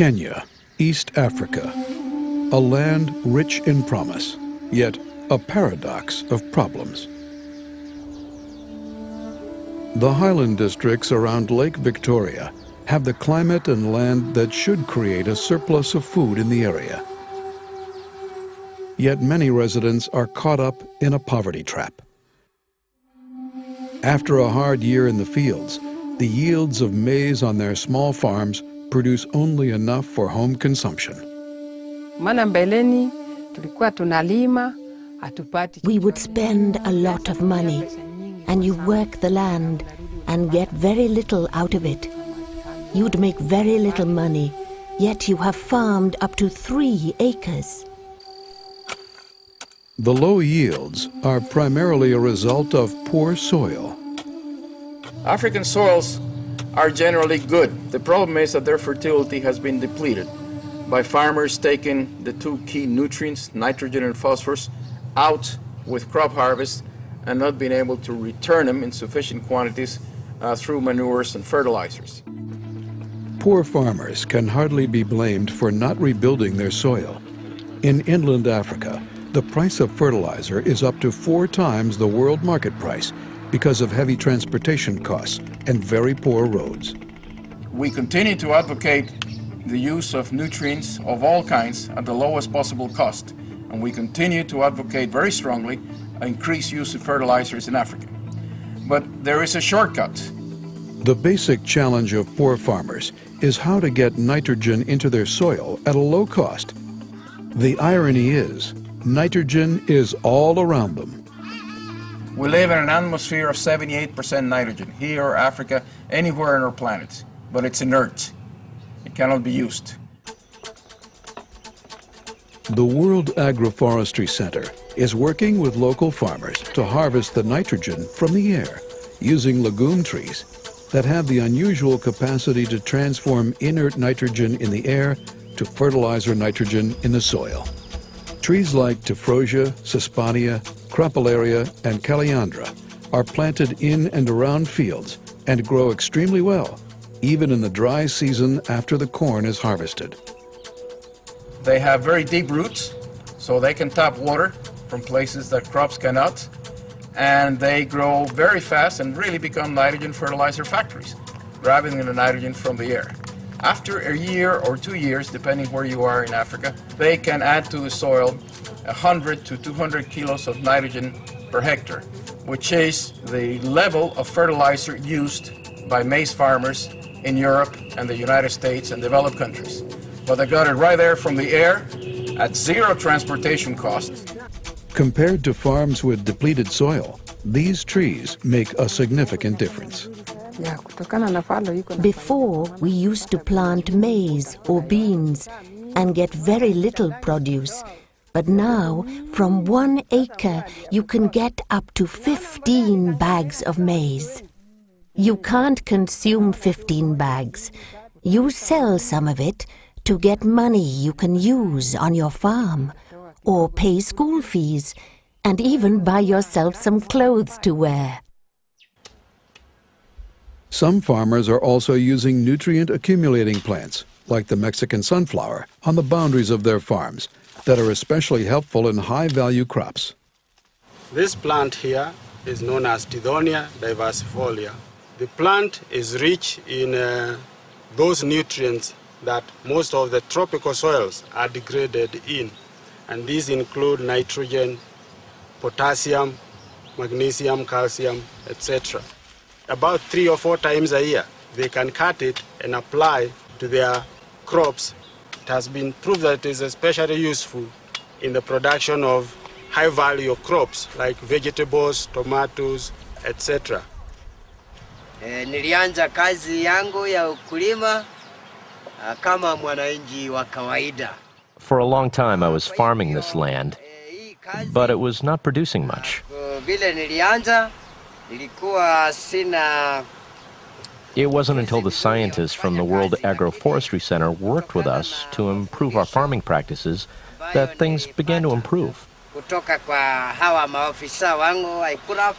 Kenya, East Africa, a land rich in promise, yet a paradox of problems. The highland districts around Lake Victoria have the climate and land that should create a surplus of food in the area. Yet many residents are caught up in a poverty trap. After a hard year in the fields, the yields of maize on their small farms produce only enough for home consumption. We would spend a lot of money and you work the land and get very little out of it. You'd make very little money, yet you have farmed up to three acres. The low yields are primarily a result of poor soil. African soils are generally good. The problem is that their fertility has been depleted by farmers taking the two key nutrients, nitrogen and phosphorus, out with crop harvest and not being able to return them in sufficient quantities uh, through manures and fertilizers. Poor farmers can hardly be blamed for not rebuilding their soil. In inland Africa, the price of fertilizer is up to four times the world market price because of heavy transportation costs and very poor roads. We continue to advocate the use of nutrients of all kinds at the lowest possible cost, and we continue to advocate very strongly increased use of fertilizers in Africa. But there is a shortcut. The basic challenge of poor farmers is how to get nitrogen into their soil at a low cost. The irony is, nitrogen is all around them. We live in an atmosphere of 78% nitrogen, here Africa, anywhere on our planet, but it's inert. It cannot be used. The World Agroforestry Center is working with local farmers to harvest the nitrogen from the air using legume trees that have the unusual capacity to transform inert nitrogen in the air to fertilizer nitrogen in the soil. Trees like Tephrosia, Sesbania, Crotalaria, and Calliandra are planted in and around fields and grow extremely well, even in the dry season after the corn is harvested. They have very deep roots, so they can tap water from places that crops cannot. And they grow very fast and really become nitrogen fertilizer factories, grabbing the nitrogen from the air. After a year or two years, depending where you are in Africa, they can add to the soil 100 to 200 kilos of nitrogen per hectare, which is the level of fertilizer used by maize farmers in Europe and the United States and developed countries but they got it right there from the air at zero transportation cost. Compared to farms with depleted soil, these trees make a significant difference. Before, we used to plant maize or beans and get very little produce. But now, from one acre, you can get up to 15 bags of maize. You can't consume 15 bags. You sell some of it to get money you can use on your farm, or pay school fees, and even buy yourself some clothes to wear. Some farmers are also using nutrient accumulating plants, like the Mexican sunflower, on the boundaries of their farms that are especially helpful in high value crops. This plant here is known as Tithonia diversifolia. The plant is rich in uh, those nutrients that most of the tropical soils are degraded in. And these include nitrogen, potassium, magnesium, calcium, etc. About three or four times a year, they can cut it and apply to their crops. It has been proved that it is especially useful in the production of high value crops like vegetables, tomatoes, etc. Eh, nilianza kazi yangu ya ukulima eh, kama mwananchi wa kawaida. For a long time, I was farming this land, eh, but it was not producing much. Eh, vile nilianza, nilikuwa sina It wasn't until the scientists from the World Agroforestry Center worked with us to improve our farming practices that things began to improve. kutoka kwa hawa maofisa wangu ICRAF.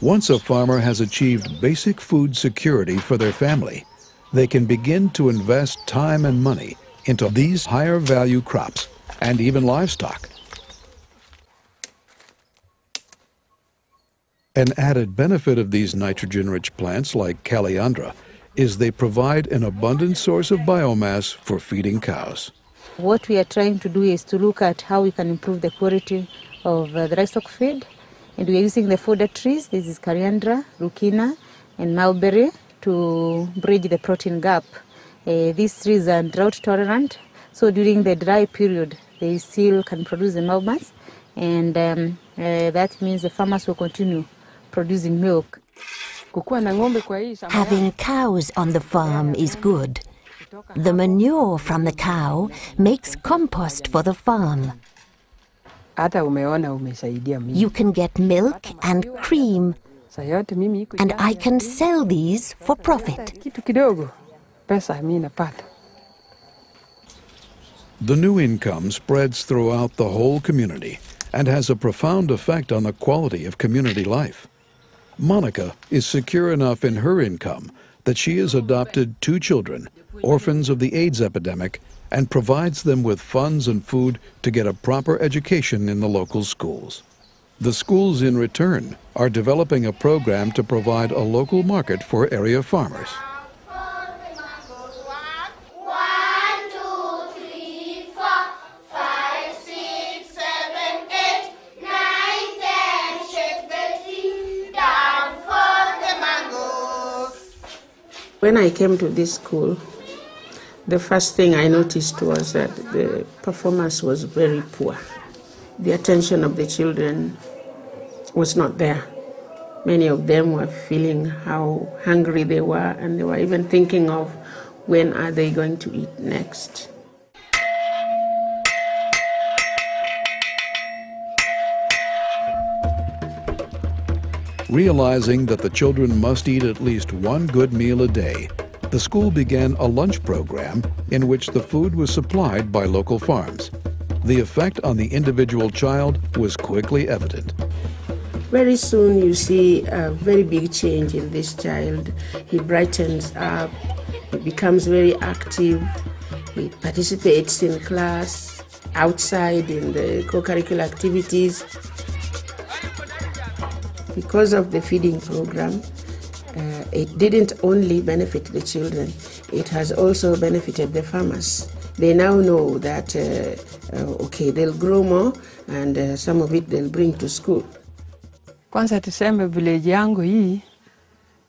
Once a farmer has achieved basic food security for their family, they can begin to invest time and money into these higher value crops and even livestock. An added benefit of these nitrogen-rich plants like Calliandra is they provide an abundant source of biomass for feeding cows. What we are trying to do is to look at how we can improve the quality of uh, the livestock feed. And we are using the fodder trees, this is Calliandra, Leucaena, and Mulberry, to bridge the protein gap. Uh, these trees are drought tolerant, so during the dry period, they still can produce the biomass, and um, uh, that means the farmers will continue producing milk. Having cows on the farm is good. The manure from the cow makes compost for the farm. You can get milk and cream, and I can sell these for profit. The new income spreads throughout the whole community and has a profound effect on the quality of community life. Monica is secure enough in her income that she has adopted two children, orphans of the AIDS epidemic, and provides them with funds and food to get a proper education in the local schools. The schools, in return, are developing a program to provide a local market for area farmers. When I came to this school, the first thing I noticed was that the performance was very poor. The attention of the children was not there. Many of them were feeling how hungry they were, and they were even thinking of when are they going to eat next. Realizing that the children must eat at least one good meal a day, the school began a lunch program in which the food was supplied by local farms. The effect on the individual child was quickly evident. Very soon you see a very big change in this child. He brightens up, he becomes very active, he participates in class, outside in the co-curricular activities. Because of the feeding program, uh, it didn't only benefit the children, it has also benefited the farmers. They now know that, uh, uh, okay, they'll grow more and uh, some of it they'll bring to school. Kwanza tuseme village yangu hii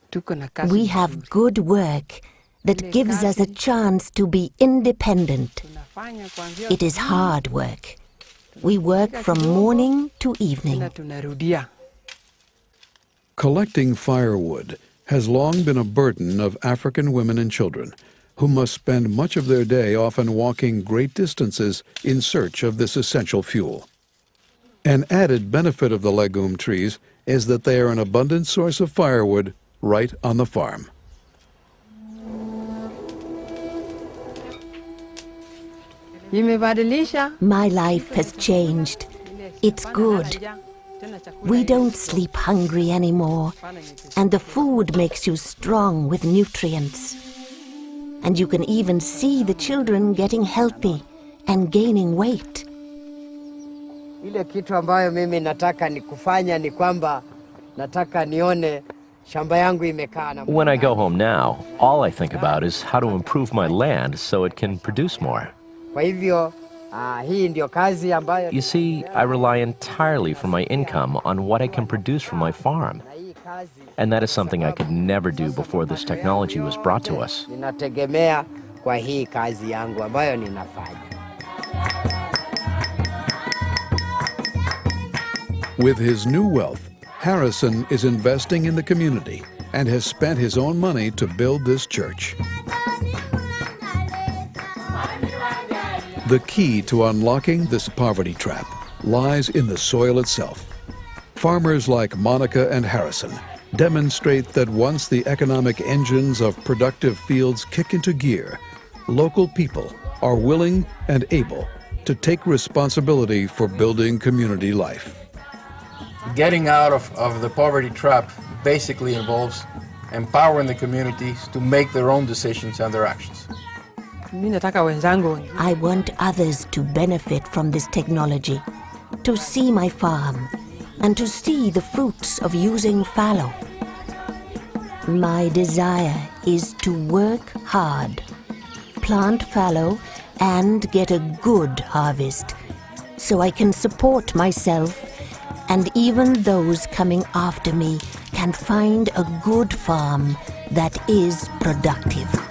tuko na kazi. We have good work that gives us a chance to be independent. It is hard work. We work from morning to evening. Tena tunarudia. Collecting firewood has long been a burden of African women and children who must spend much of their day often walking great distances in search of this essential fuel. An added benefit of the legume trees is that they are an abundant source of firewood right on the farm. My life has changed. It's good. We don't sleep hungry anymore, and the food makes you strong with nutrients. And you can even see the children getting healthy and gaining weight. Ile kitu ambayo mimi nataka ni kufanya ni kwamba nataka nione shamba yangu imekaa na When I go home now, all I think about is how to improve my land so it can produce more. Kwa hivyo ah, hii ndio kazi ambayo You see, I rely entirely for my income on what I can produce from my farm. na hii kazi And that is something I could never do before this technology was brought to us. ninategemea kwa hii kazi yangu ambayo ninafanya. With his new wealth, Harrison is investing in the community and has spent his own money to build this church. The key to unlocking this poverty trap lies in the soil itself. Farmers like Monica and Harrison demonstrate that once the economic engines of productive fields kick into gear, local people are willing and able to take responsibility for building community life. Getting out of, of the poverty trap basically involves empowering the communities to make their own decisions and their actions. I want others to benefit from this technology, to see my farm, and to see the fruits of using fallow. My desire is to work hard, plant fallow, and get a good harvest, so I can support myself, and even those coming after me can find a good farm that is productive.